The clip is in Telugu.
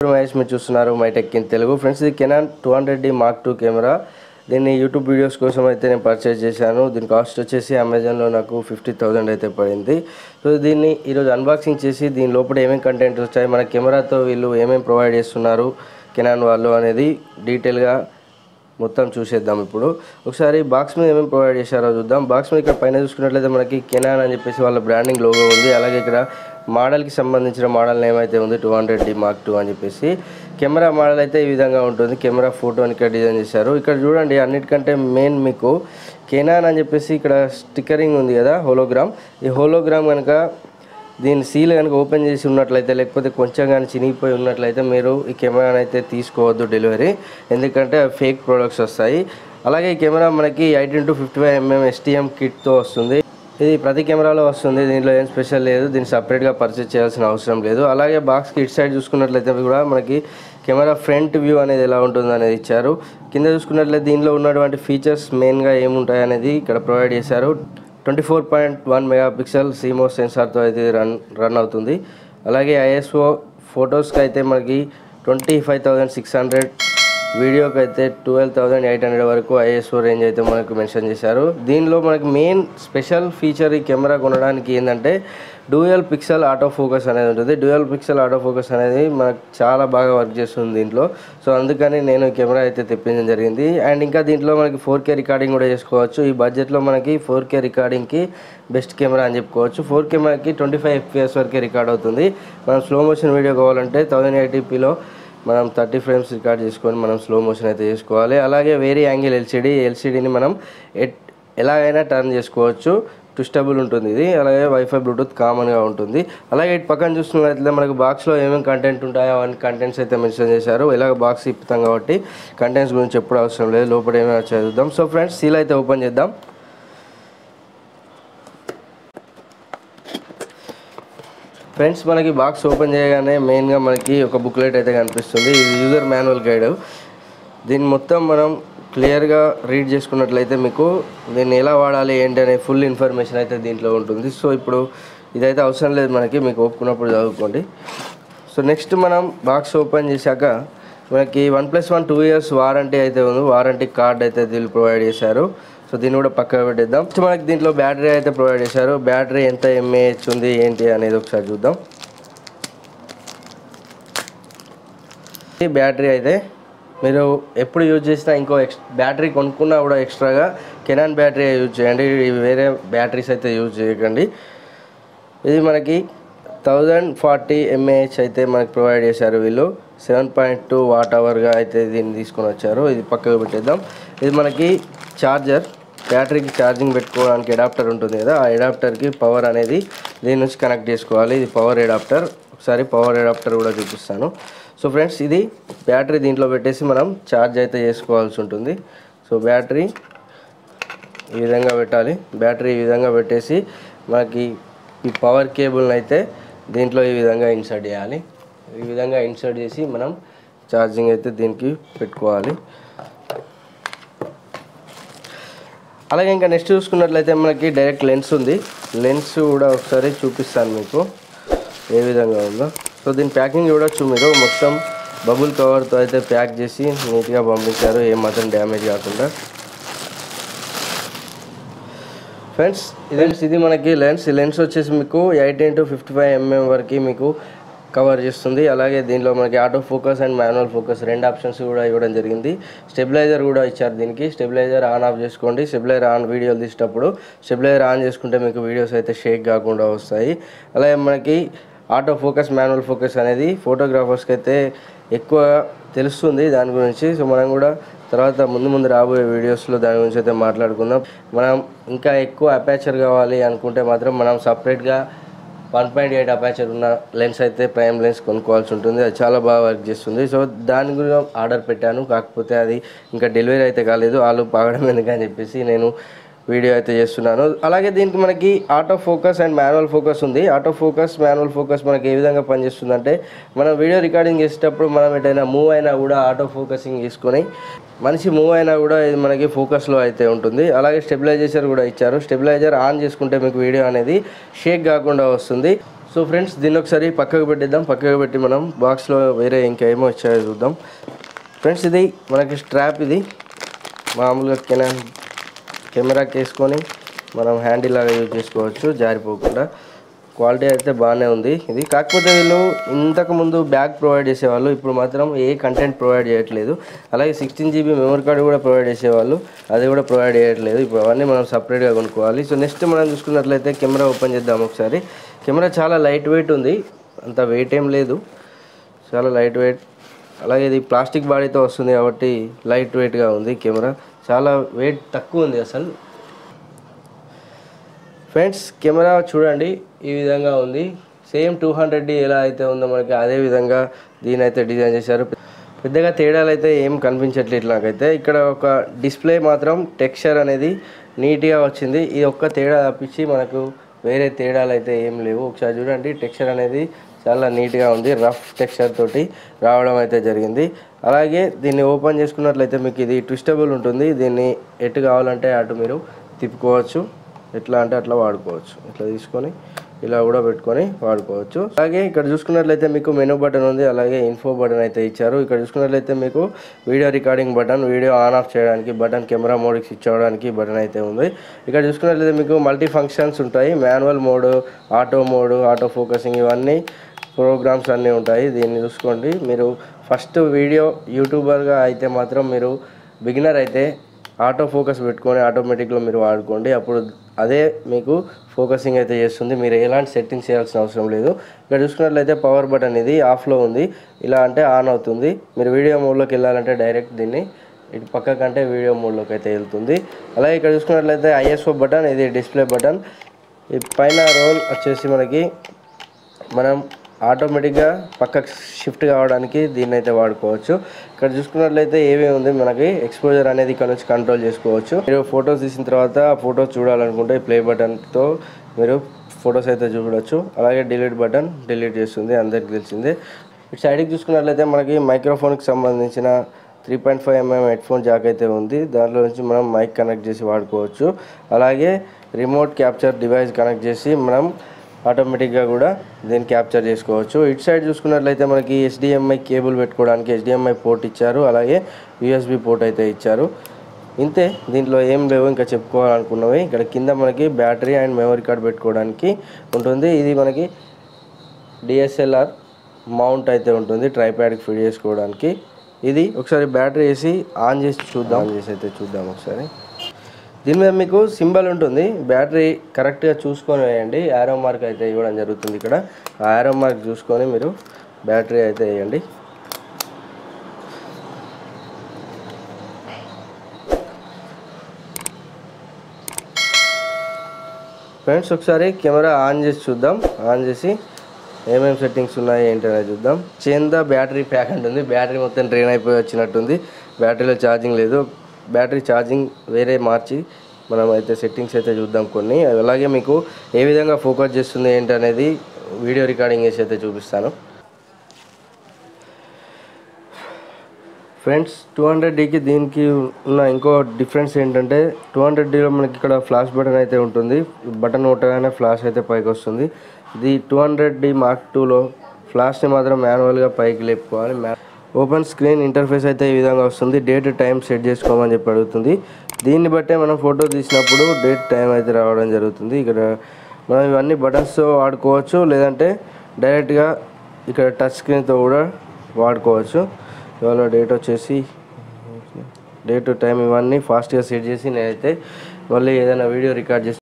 ఇప్పుడు మహేష్ మీరు చూస్తున్నారు మైటెక్ ఇన్ తెలుగు ఫ్రెండ్స్ ఇది Canon two hundred D mark two camera దీన్ని యూట్యూబ్ వీడియోస్ కోసం అయితే నేను పర్చేస్ చేశాను. దీని కాస్ట్ వచ్చేసి అమెజాన్లో నాకు ఫిఫ్టీ థౌజండ్ అయితే పడింది. సో దీన్ని ఈరోజు అన్బాక్సింగ్ చేసి దీని లోపల ఏమేమి కంటెంట్ వచ్చాయి మన కెమెరాతో వీళ్ళు ఏమేమి ప్రొవైడ్ చేస్తున్నారు కెనాన్ వాళ్ళు అనేది డీటెయిల్గా మొత్తం చూసేద్దాం ఇప్పుడు. ఒకసారి బాక్స్ మీద ఏమేమి ప్రొవైడ్ చేశారో చూద్దాం. బాక్స్ మీద ఇక్కడ పైన చూసుకున్నట్లయితే మనకి కెనాన్ అని చెప్పేసి వాళ్ళ బ్రాండింగ్ లోగో ఉంది. అలాగే ఇక్కడ మోడల్కి సంబంధించిన మోడల్ నేమ్ అయితే ఉంది two hundred D mark two అని చెప్పేసి. కెమెరా మోడల్ అయితే ఈ విధంగా ఉంటుంది. కెమెరా ఫోటోని ఇక్కడ డిజైన్ చేశారు. ఇక్కడ చూడండి అన్నిటికంటే మెయిన్ మీకు కెనాన్ అని చెప్పేసి ఇక్కడ స్టిక్కరింగ్ ఉంది కదా హోలోగ్రామ్. ఈ హోలోగ్రామ్ కనుక దీని సీల్ కనుక ఓపెన్ చేసి ఉన్నట్లయితే లేకపోతే కొంచెం కానీ చినిగిపోయి ఉన్నట్లయితే మీరు ఈ కెమెరాని అయితే తీసుకోవద్దు డెలివరీ. ఎందుకంటే ఫేక్ ప్రొడక్ట్స్ వస్తాయి. అలాగే ఈ కెమెరా మనకి eighteen to fifty five mm STM కిట్తో వస్తుంది. ఇది ప్రతి కెమెరాలో వస్తుంది దీంట్లో ఏం స్పెషల్ లేదు దీన్ని సపరేట్గా పర్చేజ్ చేయాల్సిన అవసరం లేదు. అలాగే బాక్స్కి ఇటు సైడ్ చూసుకున్నట్లయితే కూడా మనకి కెమెరా ఫ్రంట్ వ్యూ అనేది ఎలా ఉంటుంది అనేది ఇచ్చారు. కింద చూసుకున్నట్లయితే దీనిలో ఉన్నటువంటి ఫీచర్స్ మెయిన్గా ఏముంటాయి అనేది ఇక్కడ ప్రొవైడ్ చేశారు. Twenty four point one megapixel CMOS సెన్సార్తో అయితే రన్ రన్ అవుతుంది. అలాగే ఐఎస్ఓ ఫొటోస్కి అయితే మనకి twenty five thousand six hundred వీడియోకి అయితే ట్వెల్వ్ థౌజండ్ ఎయిట్ హండ్రెడ్ వరకు ఐఎస్ఓ రేంజ్ అయితే మనకు మెన్షన్ చేశారు. దీనిలో మనకి మెయిన్ స్పెషల్ ఫీచర్ ఈ కెమెరా కొనడానికి ఏంటంటే డ్యూయల్ పిక్సెల్ ఆటో ఫోకస్ అనేది ఉంటుంది. డ్యూయల్ పిక్సెల్ ఆటో ఫోకస్ అనేది మనకు చాలా బాగా వర్క్ చేస్తుంది దీంట్లో. సో అందుకని నేను కెమెరా అయితే తెప్పించడం జరిగింది. అండ్ ఇంకా దీంట్లో మనకి ఫోర్ కే రికార్డింగ్ కూడా చేసుకోవచ్చు. ఈ బడ్జెట్లో మనకి ఫోర్ కే రికార్డింగ్కి బెస్ట్ కెమెరా అని చెప్పుకోవచ్చు. ఫోర్ కెమెరాకి ట్వంటీ ఫైవ్ ఎఫ్పిఎస్ వరకే రికార్డ్ అవుతుంది. మనం స్లో మోషన్ వీడియో కావాలంటే థౌజండ్ ఎయిటీపీలో మనం థర్టీ ఫ్రేమ్స్ రికార్డ్ చేసుకొని మనం స్లో మోషన్ అయితే చేసుకోవాలి. అలాగే వేరే యాంగిల్ ఎల్సిడి ఎల్సిడిని మనం ఎట్ ఎలాగైనా టర్న్ చేసుకోవచ్చు. ట్విస్టబుల్ ఉంటుంది ఇది. అలాగే వైఫై బ్లూటూత్ కామన్గా ఉంటుంది. అలాగే ఇటు పక్కన చూస్తున్నట్లయితే మనకు బాక్స్లో ఏమేమి కంటెంట్ ఉంటాయో అవన్నీ కంటెంట్స్ అయితే మెన్షన్ చేశారు. ఇలాగ బాక్స్ ఇప్పుతాం కాబట్టి కంటెంట్స్ గురించి ఎప్పుడు అవసరం లేదు. లోపల ఏమైనా చదువుదాం. సో ఫ్రెండ్స్ సీల్ అయితే ఓపెన్ చేద్దాం. ఫ్రెండ్స్ మనకి బాక్స్ ఓపెన్ చేయగానే మెయిన్గా మనకి ఒక బుక్లెట్ అయితే కనిపిస్తుంది. ఇది యూజర్ మాన్యువల్ గైడ్. దీన్ని మొత్తం మనం క్లియర్గా రీడ్ చేసుకున్నట్లయితే మీకు దీన్ని ఎలా వాడాలి ఏంటి అనే ఫుల్ ఇన్ఫర్మేషన్ అయితే దీంట్లో ఉంటుంది. సో ఇప్పుడు ఇదైతే అవసరం లేదు మనకి మీకు ఒప్పుకున్నప్పుడు చదువుకోండి. సో నెక్స్ట్ మనం బాక్స్ ఓపెన్ చేశాక మనకి one plus one two years warranty అయితే ఉంది. వారంటీ కార్డ్ అయితే వీళ్ళు ప్రొవైడ్ చేశారు. సో దీన్ని కూడా పక్కకు పెట్టేద్దాం. మనకి దీంట్లో బ్యాటరీ అయితే ప్రొవైడ్ చేశారు. బ్యాటరీ ఎంత ఎంఏహెచ్ ఉంది ఏంటి అనేది ఒకసారి చూద్దాం. ఈ బ్యాటరీ అయితే మీరు ఎప్పుడు యూజ్ చేసినా ఇంకో ఎక్స్ బ్యాటరీ కొనుక్కున్నా కూడా ఎక్స్ట్రాగా కెనాన్ బ్యాటరీ యూజ్ చేయండి. వేరే బ్యాటరీస్ అయితే యూజ్ చేయకండి. ఇది మనకి థౌజండ్ ఫార్టీ ఎంఏహెచ్ అయితే మనకి ప్రొవైడ్ చేశారు వీళ్ళు. సెవెన్ పాయింట్ టూ వాట్ అవర్గా అయితే దీన్ని తీసుకొని వచ్చారు. ఇది పక్కకు పెట్టేద్దాం. ఇది మనకి ఛార్జర్ బ్యాటరీకి ఛార్జింగ్ పెట్టుకోవడానికి అడాప్టర్ ఉంటుంది కదా ఆ అడాప్టర్కి పవర్ అనేది దీని నుంచి కనెక్ట్ చేసుకోవాలి. ఇది పవర్ అడాప్టర్ ఒకసారి పవర్ అడాప్టర్ కూడా చూపిస్తాను. సో ఫ్రెండ్స్ ఇది బ్యాటరీ దీంట్లో పెట్టేసి మనం ఛార్జ్ అయితే చేసుకోవాల్సి ఉంటుంది. సో బ్యాటరీ ఈ విధంగా పెట్టాలి. బ్యాటరీ ఈ విధంగా పెట్టేసి మనకి ఈ పవర్ కేబుల్ని అయితే దీంట్లో ఈ విధంగా ఇన్సర్ట్ చేయాలి. ఈ విధంగా ఇన్సర్ట్ చేసి మనం ఛార్జింగ్ అయితే దీనికి పెట్టుకోవాలి. అలాగే ఇంకా నెక్స్ట్ చూసుకున్నట్లయితే మనకి డైరెక్ట్ లెన్స్ ఉంది. లెన్స్ కూడా ఒకసారి చూపిస్తాను మీకు. ఏ విధంగా ఉందో. సో దీని ప్యాకింగ్ చూడొచ్చు మీరు మొత్తం బబుల్ కవర్తో అయితే ప్యాక్ చేసి నీట్గా పంపించారు. ఏ మాత్రం డ్యామేజ్ కాకుండా. ఫ్రెండ్స్ ఇది ఇది మనకి లెన్స్ ఈ లెన్స్ వచ్చేసి మీకు eighteen to fifty five mm వరకు మీకు కవర్ చేస్తుంది. అలాగే దీనిలో మనకి auto focus and manual focus రెండు ఆప్షన్స్ కూడా ఇవ్వడం జరిగింది. స్టెబిలైజర్ కూడా ఇచ్చారు దీనికి. స్టెబిలైజర్ ఆన్ ఆఫ్ చేసుకోండి. స్టెబిలైజర్ ఆన్ వీడియోలు తీసేటప్పుడు స్టెబిలైజర్ ఆన్ చేసుకుంటే మీకు వీడియోస్ అయితే షేక్ కాకుండా వస్తాయి. అలాగే మనకి ఆటో ఫోకస్ మాన్యువల్ ఫోకస్ అనేది ఫోటోగ్రాఫర్స్కి అయితే ఎక్కువ తెలుస్తుంది దాని గురించి. సో మనం కూడా తర్వాత ముందు ముందు రాబోయే వీడియోస్లో దాని గురించి అయితే మాట్లాడుకుందాం. మనం ఇంకా ఎక్కువ అపాచర్ కావాలి అనుకుంటే మాత్రం మనం సపరేట్గా వన్ పాయింట్ ఎయిట్ అపాచర్ ఉన్న లెన్స్ అయితే ప్రైమ్ లెన్స్ కొనుక్కోవాల్సి ఉంటుంది. అది చాలా బాగా వర్క్ చేస్తుంది. సో దాని గురించి ఆర్డర్ పెట్టాను. కాకపోతే అది ఇంకా డెలివరీ అయితే కాలేదు. వాళ్ళు పాగడం ఎందుకని చెప్పేసి నేను వీడియో అయితే చేస్తున్నాను. అలాగే దీనికి మనకి auto focus and manual focus ఉంది. ఆటో ఫోకస్ మాన్యువల్ ఫోకస్ మనకి ఏ విధంగా పనిచేస్తుందంటే మనం వీడియో రికార్డింగ్ చేసేటప్పుడు మనం ఎటైనా మూవ్ అయినా కూడా ఆటో ఫోకసింగ్ తీసుకొని మనిషి మూవ్ అయినా కూడా ఇది మనకి ఫోకస్లో అయితే ఉంటుంది. అలాగే స్టెబిలైజేషన్ కూడా ఇచ్చారు. స్టెబిలైజర్ ఆన్ చేసుకుంటే మీకు వీడియో అనేది షేక్ కాకుండా వస్తుంది. సో ఫ్రెండ్స్ దీన్ని ఒకసారి పక్కకు పెట్టిద్దాం. పక్కకు పెట్టి మనం బాక్స్లో వేరే ఇంకా ఏమో వచ్చాయో చూద్దాం. ఫ్రెండ్స్ ఇది మనకి స్ట్రాప్ ఇది. మామూలుగా కెనాన్ కెమెరాకి వేసుకొని మనం హ్యాండిల్ లాగా యూజ్ చేసుకోవచ్చు జారిపోకుండా. క్వాలిటీ అయితే బాగానే ఉంది. ఇది కాకపోతే వీళ్ళు ఇంతకుముందు బ్యాగ్ ప్రొవైడ్ చేసేవాళ్ళు ఇప్పుడు మాత్రం ఏ కంటెంట్ ప్రొవైడ్ చేయట్లేదు. అలాగే సిక్స్టీన్ జీబీ మెమరీ కార్డు కూడా ప్రొవైడ్ చేసేవాళ్ళు అది కూడా ప్రొవైడ్ చేయట్లేదు. ఇప్పుడు అవన్నీ మనం సపరేట్గా కొనుక్కోవాలి. సో నెక్స్ట్ మనం చూసుకున్నట్లయితే కెమెరా ఓపెన్ చేద్దాం ఒకసారి. కెమెరా చాలా లైట్ వెయిట్ ఉంది. అంత వెయిట్ ఏం లేదు. చాలా లైట్ వెయిట్ అలాగే ఇది ప్లాస్టిక్ బాడీతో వస్తుంది కాబట్టి లైట్ వెయిట్గా ఉంది కెమెరా. చాలా వెయిట్ తక్కువ ఉంది అసలు. ఫ్రెండ్స్ కెమెరా చూడండి ఈ విధంగా ఉంది. సేమ్ టూ హండ్రెడ్ ఎలా అయితే ఉందో మనకి అదే విధంగా దీని అయితే డిజైన్ చేశారు. పెద్దగా తేడాలు అయితే ఏం కనిపించట్లేదు నాకైతే. ఇక్కడ ఒక డిస్ప్లే మాత్రం టెక్స్చర్ అనేది నీట్గా వచ్చింది. ఇది ఒక్క తేడా తప్పించి మనకు వేరే తేడాలు అయితే ఏం లేవు. ఒకసారి చూడండి టెక్స్చర్ అనేది చాలా నీట్గా ఉంది. రఫ్ టెక్స్చర్ తోటి రావడం అయితే జరిగింది. అలాగే దీన్ని ఓపెన్ చేసుకున్నట్లయితే మీకు ఇది ట్విస్టబుల్ ఉంటుంది. దీన్ని ఎటు కావాలంటే అటు మీరు తిప్పుకోవచ్చు. ఎట్లా అంటే అట్లా వాడుకోవచ్చు. ఇట్లా తీసుకొని ఇలా కూడా పెట్టుకొని వాడుకోవచ్చు. అలాగే ఇక్కడ చూసుకున్నట్లయితే మీకు మెనూ బటన్ ఉంది. అలాగే ఇన్ఫో బటన్ అయితే ఇచ్చారు. ఇక్కడ చూసుకున్నట్లయితే మీకు video recording button video on off చేయడానికి బటన్ కెమెరా మోడ్కి స్విచ్ అవ్వడానికి బటన్ అయితే ఉంది. ఇక్కడ చూసుకున్నట్లయితే మీకు మల్టీ ఫంక్షన్స్ ఉంటాయి. Manual mode auto mode auto focusing ఇవన్నీ ప్రోగ్రామ్స్ అన్నీ ఉంటాయి దీన్ని చూసుకోండి. మీరు ఫస్ట్ వీడియో యూట్యూబర్గా అయితే మాత్రం మీరు బిగినర్ అయితే ఆటో ఫోకస్ పెట్టుకొని ఆటోమేటిక్లో మీరు వాడుకోండి. అప్పుడు అదే మీకు ఫోకసింగ్ అయితే చేస్తుంది. మీరు ఎలాంటి సెట్టింగ్స్ చేయాల్సిన అవసరం లేదు. ఇక్కడ చూసుకున్నట్లయితే పవర్ బటన్ ఇది ఆఫ్లో ఉంది. ఇలా అంటే ఆన్ అవుతుంది. మీరు వీడియో మోడ్లోకి వెళ్ళాలంటే డైరెక్ట్ దీన్ని ఇటు పక్క కంటే వీడియో మోడ్లోకి అయితే వెళ్తుంది. అలాగే ఇక్కడ చూసుకున్నట్లయితే ఐఎస్ఓ బటన్ ఇది డిస్ప్లే బటన్. ఈ పైన రోల్ వచ్చేసి మనకి మనం ఆటోమేటిక్గా పక్కకు షిఫ్ట్ కావడానికి దీన్ని అయితే వాడుకోవచ్చు. ఇక్కడ చూసుకున్నట్లయితే ఏవే ఉంది? మనకి ఎక్స్పోజర్ అనేది ఇక్కడ నుంచి కంట్రోల్ చేసుకోవచ్చు. మీరు ఫొటోస్ తీసిన తర్వాత ఆ ఫొటోస్ చూడాలనుకుంటే ప్లే బటన్తో మీరు ఫొటోస్ అయితే చూడవచ్చు అలాగే డిలీట్ బటన్ డిలీట్ చేస్తుంది. అందరికి తెలిసిందే. ఇటు సైడ్కి చూసుకున్నట్లయితే మనకి మైక్రోఫోన్కి సంబంధించిన three point five mm headphone jack అయితే ఉంది. దాంట్లో నుంచి మనం మైక్ కనెక్ట్ చేసి వాడుకోవచ్చు. అలాగే రిమోట్ క్యాప్చర్ డివైస్ కనెక్ట్ చేసి మనం ఆటోమేటిక్గా కూడా దీన్ని క్యాప్చర్ చేసుకోవచ్చు. ఇటు సైడ్ చూసుకున్నట్లయితే మనకి హెచ్డిఎంఐ కేబుల్ పెట్టుకోవడానికి హెచ్డిఎంఐ పోర్ట్ ఇచ్చారు. అలాగే యూఎస్బి పోర్ట్ అయితే ఇచ్చారు. ఇంతే దీంట్లో ఏం లేవు. ఇంకా చెప్పుకోవాలనుకున్నవి. ఇక్కడ కింద మనకి బ్యాటరీ అండ్ మెమరీ కార్డ్ పెట్టుకోవడానికి ఉంటుంది. ఇది మనకి డిఎస్ఎల్ఆర్ మౌంట్ అయితే ఉంటుంది ట్రైప్యాడ్కి ఫిట్ చేసుకోవడానికి. ఇది ఒకసారి బ్యాటరీ వేసి ఆన్ చేసి చూద్దాం. ఆన్ చేసి అయితే చూద్దాం ఒకసారి. దీని మీద మీకు సింబల్ ఉంటుంది. బ్యాటరీ కరెక్ట్గా చూసుకొని వేయండి యారో మార్క్ అయితే ఇవ్వడం జరుగుతుంది ఇక్కడ. ఆ యారో మార్క్ చూసుకొని మీరు బ్యాటరీ అయితే వేయండి. ఫ్రెండ్స్ ఒకసారి కెమెరా ఆన్ చేసి చూద్దాం. ఆన్ చేసి ఏమేమి సెట్టింగ్స్ ఉన్నాయి ఏంటి అనేది చూద్దాం. చేందా? బ్యాటరీ ప్యాక్ ఉంటుంది బ్యాటరీ మొత్తం డ్రైన్ అయిపోయి వచ్చినట్టుంది. బ్యాటరీలో ఛార్జింగ్ లేదు. బ్యాటరీ ఛార్జింగ్ వేరే మార్చి మనం అయితే సెట్టింగ్స్ అయితే చూద్దాం కొన్ని. అలాగే మీకు ఏ విధంగా ఫోకస్ చేస్తుంది ఏంటి అనేది వీడియో రికార్డింగ్ చేసి అయితే చూపిస్తాను. ఫ్రెండ్స్ టూ హండ్రెడ్ డీకి దీనికి ఉన్న ఇంకో డిఫరెన్స్ ఏంటంటే టూ హండ్రెడ్ డీలో మనకి ఇక్కడ ఫ్లాష్ బటన్ అయితే ఉంటుంది. బటన్ కొట్టగానే ఫ్లాష్ అయితే పైకి వస్తుంది. ఇది టూ హండ్రెడ్ డి మార్క్ టూలో ఫ్లాష్ని మాత్రం మాన్యువల్గా పైకి లేపుకోవాలి. మ్యా ఓపెన్ స్క్రీన్ ఇంటర్ఫేస్ అయితే ఈ విధంగా వస్తుంది. డేట్ టైం సెట్ చేసుకోమని చెప్పి అడుగుతుంది. దీన్ని బట్టే మనం ఫోటో తీసినప్పుడు డేట్ టైం అయితే రావడం జరుగుతుంది. ఇక్కడ మనం ఇవన్నీ బటన్స్తో వాడుకోవచ్చు. లేదంటే డైరెక్ట్గా ఇక్కడ టచ్ స్క్రీన్తో కూడా వాడుకోవచ్చు. ఇవాళ డేట్ వచ్చేసి డేట్ టైం ఇవన్నీ ఫాస్ట్గా సెట్ చేసి నేనైతే మళ్ళీ ఏదైనా వీడియో రికార్డ్ చేసి